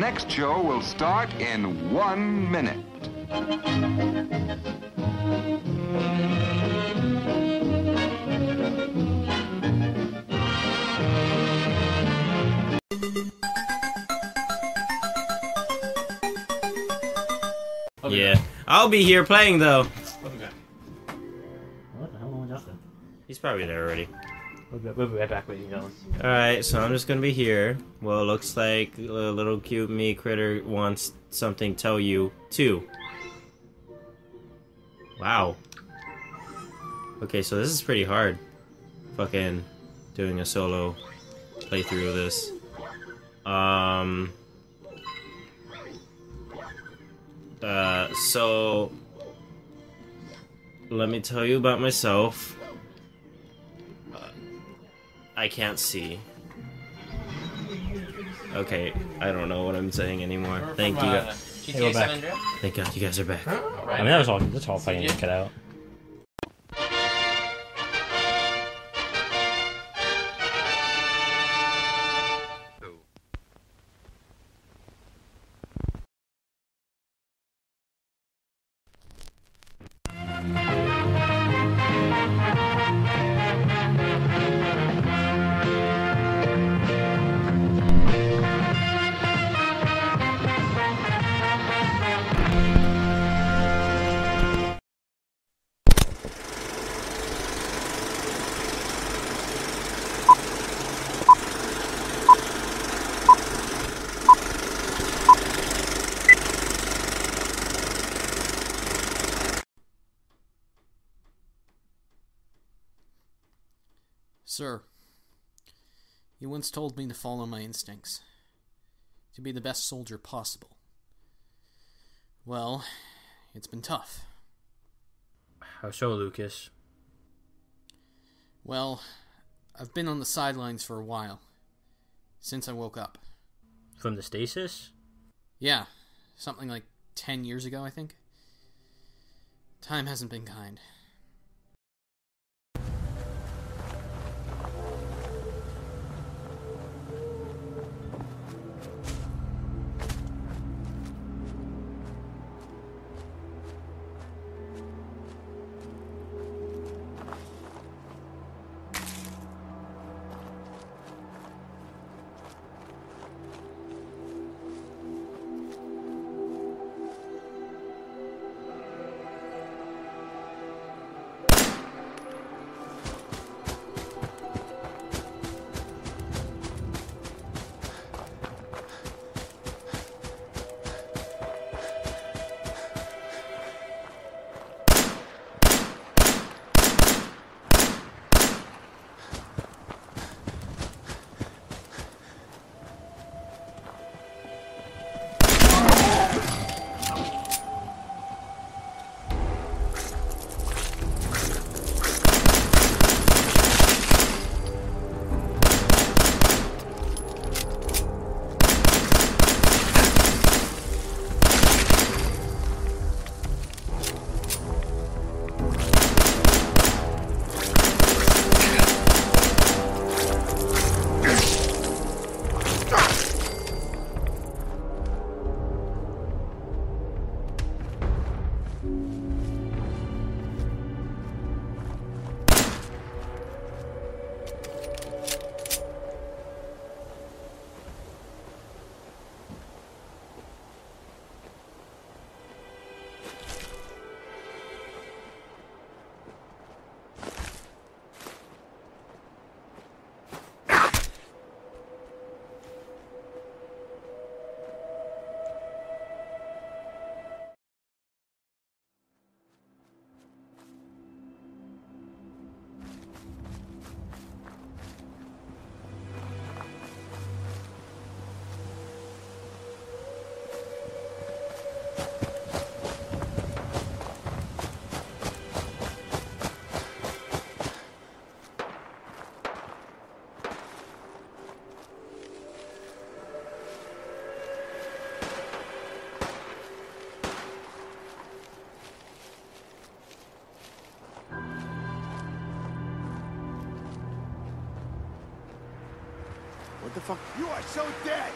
next show will start in one minute. Yeah. I'll be here playing though. What the hell was that? He's probably there already. We'll be, we'll be right back with you, going. Alright, so I'm just gonna be here. Well, it looks like a little cute me critter wants something tell you too. Wow. Okay, so this is pretty hard. Fucking doing a solo playthrough of this. Um. Uh, so. Let me tell you about myself. I can't see. Okay, I don't know what I'm saying anymore. Thank you. uh, guys. Hey, we're back. Thank God you guys are back. I mean, that was all. That's all fighting to get out. Sir, you once told me to follow my instincts, to be the best soldier possible. Well, it's been tough. How so, Lucas? Well, I've been on the sidelines for a while, since I woke up. From the stasis? Yeah, something like 10 years ago, I think. Time hasn't been kind. What the fuck? You are so dead!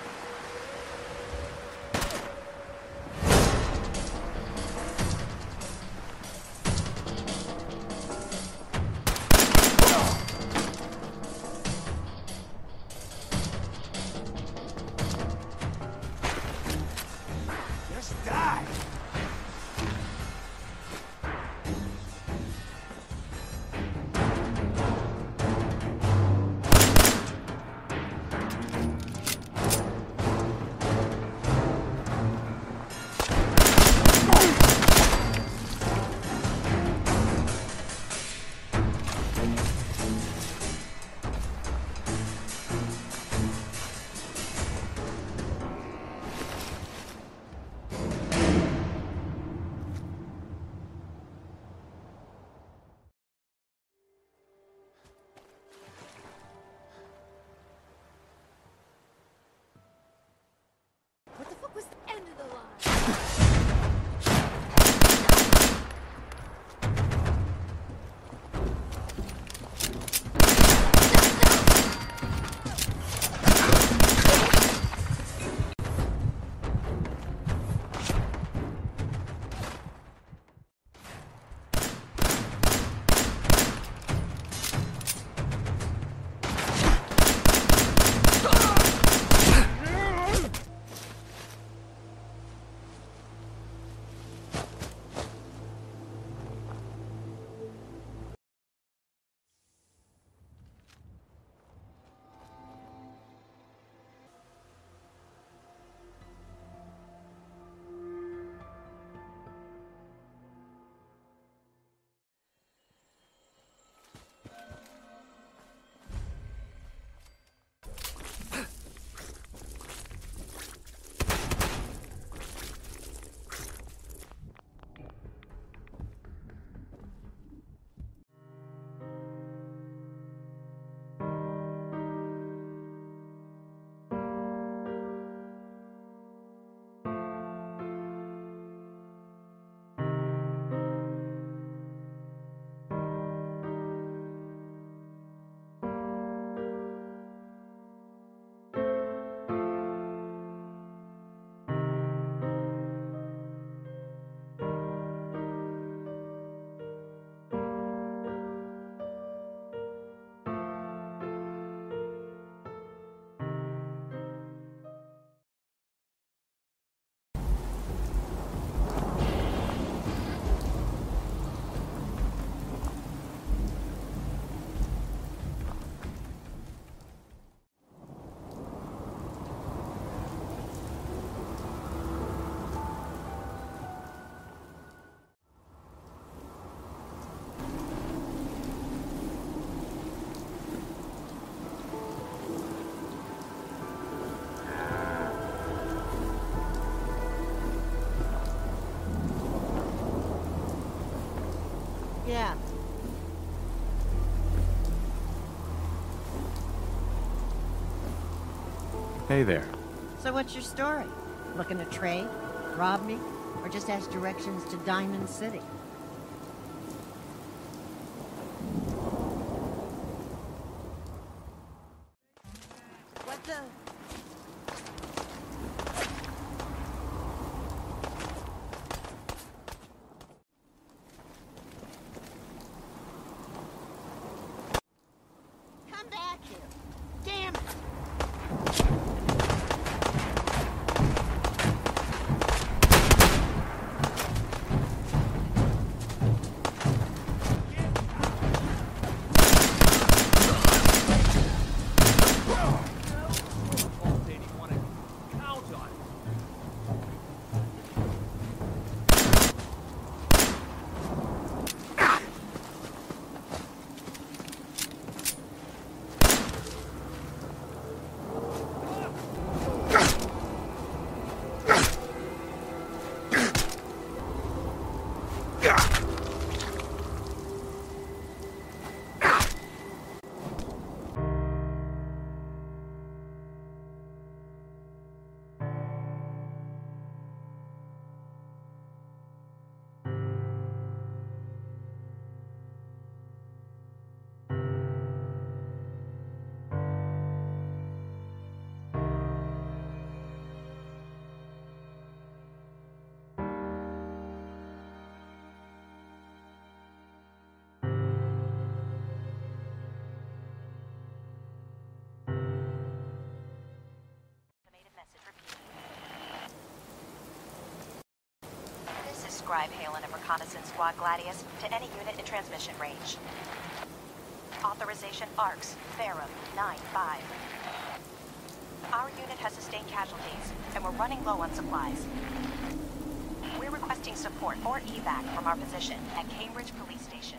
Yeah. Hey there. So what's your story? Looking to trade? Rob me? Or just ask directions to Diamond City? What the? This is Scribe Haylen of Reconnaissance Squad Gladius to any unit in transmission range. Authorization Arcus, Verum 9-5. Our unit has sustained casualties, and we're running low on supplies. We're requesting support or evac from our position at Cambridge Police Station.